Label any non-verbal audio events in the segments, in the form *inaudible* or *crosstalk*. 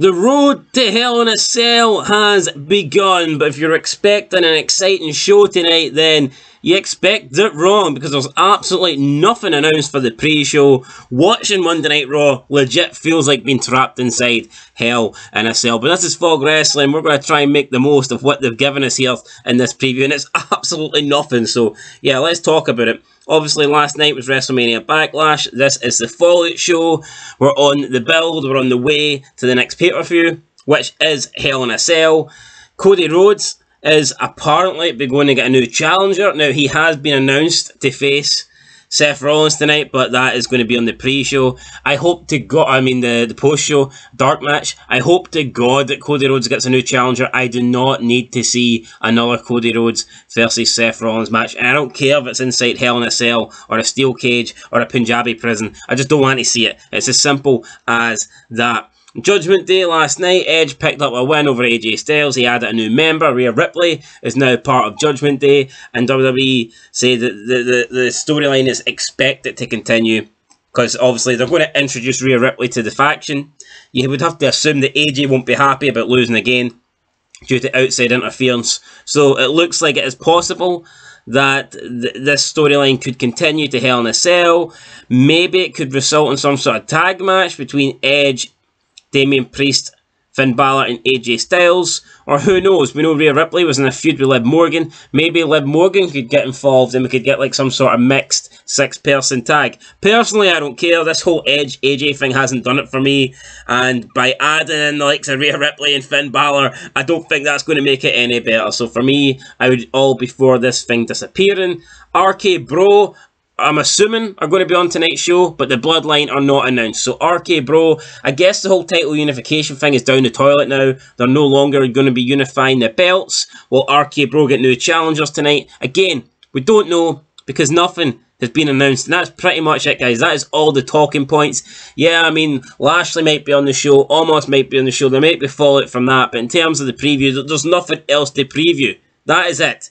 The road to Hell in a Cell has begun, but if you're expecting an exciting show tonight, then you expect it wrong because there's absolutely nothing announced for the pre-show. Watching Monday Night Raw legit feels like being trapped inside Hell in a Cell. But this is Fog Wrestling. We're going to try and make the most of what they've given us here in this preview, and it's *laughs* absolutely nothing. So, yeah, let's talk about it. Obviously, last night was WrestleMania Backlash. This is the Fallout show. We're on the build. We're on the way to the next pay-per-view, which is Hell in a Cell. Cody Rhodes is apparently be going to get a new challenger. Now, he has been announced to face Seth Rollins tonight, but that is going to be on the pre-show. I hope to God, I mean the, the post-show dark match. I hope to God that Cody Rhodes gets a new challenger. I do not need to see another Cody Rhodes versus Seth Rollins match. And I don't care if it's inside Hell in a Cell or a steel cage or a Punjabi prison. I just don't want to see it. It's as simple as that. Judgment Day last night, Edge picked up a win over AJ Styles. He added a new member. Rhea Ripley is now part of Judgment Day, and WWE say that the, the, the storyline is expected to continue because obviously they're going to introduce Rhea Ripley to the faction. You would have to assume that AJ won't be happy about losing again due to outside interference. So it looks like it is possible that th this storyline could continue to Hell in a Cell. Maybe it could result in some sort of tag match between Edge Damian Priest, Finn Balor and AJ Styles, or who knows, we know Rhea Ripley was in a feud with Liv Morgan, maybe Liv Morgan could get involved and we could get like some sort of mixed six-person tag. Personally, I don't care, this whole Edge AJ thing hasn't done it for me, and by adding in the likes of Rhea Ripley and Finn Balor, I don't think that's going to make it any better, so for me, I would all be for this thing disappearing. RK Bro, I'm assuming are going to be on tonight's show, but the Bloodline are not announced. So RK Bro, I guess the whole title unification thing is down the toilet now. They're no longer going to be unifying the belts. Will RK Bro get new challengers tonight? Again, we don't know because nothing has been announced. And that's pretty much it, guys. That is all the talking points. Yeah, I mean, Lashley might be on the show. Omos might be on the show. There might be fallout from that. But in terms of the preview, there's nothing else to preview. That is it.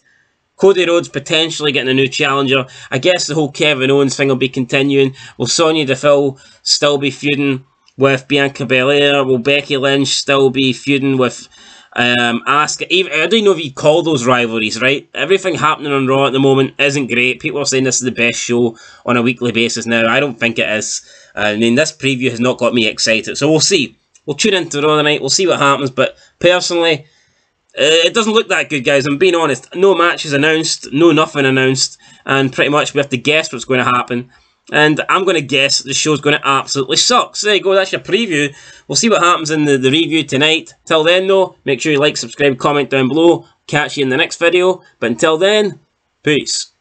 Cody Rhodes potentially getting a new challenger. I guess the whole Kevin Owens thing will be continuing. Will Sonya Deville still be feuding with Bianca Belair? Will Becky Lynch still be feuding with um, Asuka? Even, I don't know if you call those rivalries, right? Everything happening on Raw at the moment isn't great. People are saying this is the best show on a weekly basis now. I don't think it is. I mean, this preview has not got me excited. So we'll see. We'll tune into Raw tonight. We'll see what happens. But personally, Uh, it doesn't look that good, guys. I'm being honest. No matches announced, no nothing announced, and pretty much we have to guess what's going to happen. And I'm going to guess the show's going to absolutely suck. So there you go, that's your preview. We'll see what happens in the, the review tonight. Till then, though, make sure you like, subscribe, comment down below. Catch you in the next video. But until then, peace.